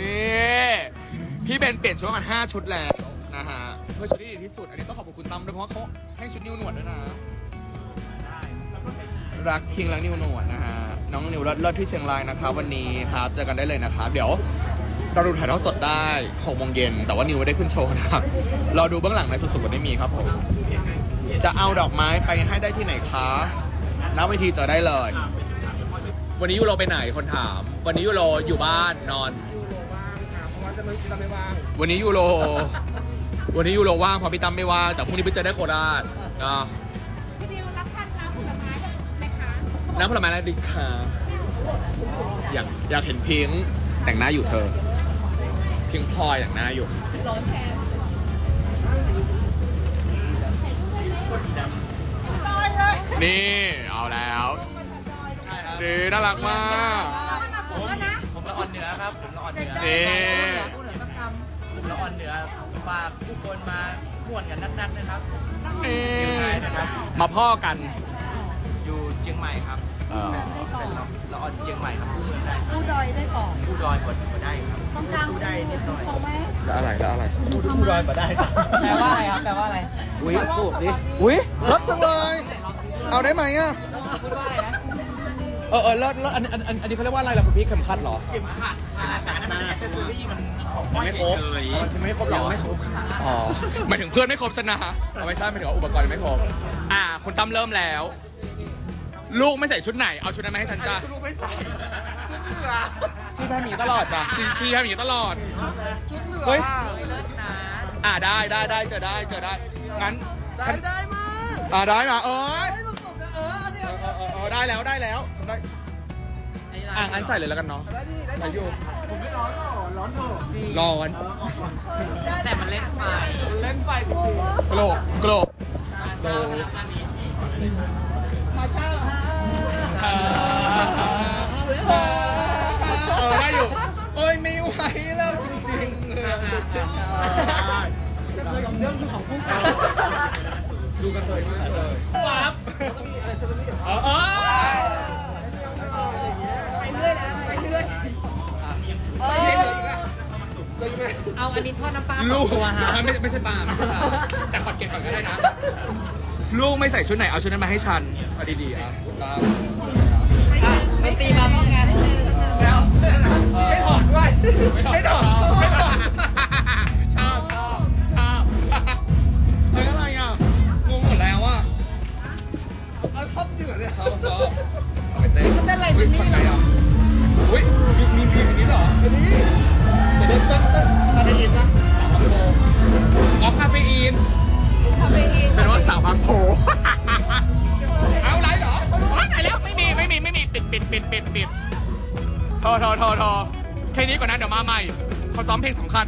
นี่พี่เบนเปลี่ยนชุดประมาณ5ชุดแล้วนะฮะเพื่อชุดที่ดีที่สุด อันนี้ต้องขอบคุณคุณตั้มด้วยเพราะว่าเขาให้ชุดนิ้วหนวดด้วยนะ รักคิงรักนิ้วหนวดนะฮะน้องนิวเลิศเลิศที่เชียงรายนะครับวันนี้ครับเจอกันได้เลยนะครับเดี๋ยวเราดูถ่ายทอดสดได้6โมงเย็นแต่ว่านิวไม่ได้ขึ้นโชว์นะครับรอดูเบื้องหลังในสุดๆก็ได้มีครับผมจะเอาดอกไม้ไปให้ได้ที่ไหนคะณเวทีเจอได้เลย วันนี้ยูโรไปไหนคนถาม วันนี้ยูโรอยู่บ้านนอนเพราะว่า จะไม่จะไม่ว่างวันนี้ยูโร วันนี้ยูโรว่างเพราะพี่ตั้มไม่ว่างแต่พรุ่งนี้ไปเจอได้โคราชอะพี่ดิวรับทานน้ำผลไม้ไหมคะน้ำผลไม้อะไรดีคะอยากอยากเห็นพิงค์แต่งหน้าอยู่เธอ พิงค์พลอยแต่งหน้าอยู่ร้อนแทนลอยเลยนี่ เอาแล้วดีน่ารักมากมาสูงแล้วนะผมละอ่อนเหนือครับ ผมละอ่อนเหนือนี่ผมละ อ่อนเหนือฝากผู้คนมาม่วนกันนักๆนะครับนี่เชียงรายนะครับมาพ่อกัน อยู่เชียงใหม่ครับเออเป็นละละอ่อนเชียงใหม่ครับผู้เมืองได้ครับผู้ดอยได้ก่อนผู้ดอยกดก็ได้ครับต้องจ้างผู้ได้นิดหน่อยพอไหมแล้วอะไรแล้วอะไรผู้ดอยก็ได้ครับแปลว่าอะไรครับแปลว่าอะไรอุ้ยพูดดิอุ้ยรับจังเลย เอาได้ไหมอะพูดว่าอะไรนะ เออเออเลิศเลิศอันอันอันอันนี้เขาเรียกว่าอะไรล่ะคุณพี่เข็มขัดเหรอเข็มขัดอ่าแต่อันนั้นมันเป็นแอคเซสซอรี่มันของไม่ครบมันไม่ครบหรอยังไม่ครบค่ะอ๋อหมายถึงเพื่อนไม่ครบชนะเอาไม่ใช่หมายถึงว่าอุปกรณ์ยังไม่ครบอ่าคุณตั้มเริ่มแล้ว ลูกไม่ใส่ชุดไหนเอาชุดนั้นมาให้ฉันจ้ะลูกไม่ใส่ชุดเหลือที่ทำอย่างนี้ตลอดจ้ะที่ที่ทำอย่างนี้ตลอดชุดเหลือเฮ้ยเลิศนะอ่าได้ได้ได้เจอได้เจอได้งั้นฉันได้มากอ่าได้มาเอ้ย ได้แล้วได้แล้วฉันได้อะงั้นใส่เลยแล้วกันเนาะได้ดิได้ใส่อยู่ผมไม่ร้อนหรอร้อนเถอะจริงร้อนแต่มันเล่นไฟมันเล่นไฟจริงโกรกโกรกๆโกรกมาเช่าอ่าอ่าเออได้อยู่เอ้ยไม่ไหวแล้วจริงๆเออเรื่องคือของคู่กันดูกันเลยมากเลยปั๊บ เอาอันนี้ทอดน้ำปลาลูกตัวฮะไม่ไม่ใช่ปลาไม่ใช่ปลาแต่ขอดเก็บก่อนก็ได้นะ ลูกไม่ใส่ชุดไหนเอาชุดนั้นมาให้ฉันเอาดีๆอะครับไม่ตีมาต้องงานแล้วไม่ถอดด้วยไม่ถอด ปิดปิดปิดทอทอทอทอแค่นี้ก่อนนะเดี๋ยวมาใหม่เขาซ้อมเพลงสำคัญ